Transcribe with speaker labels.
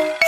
Speaker 1: you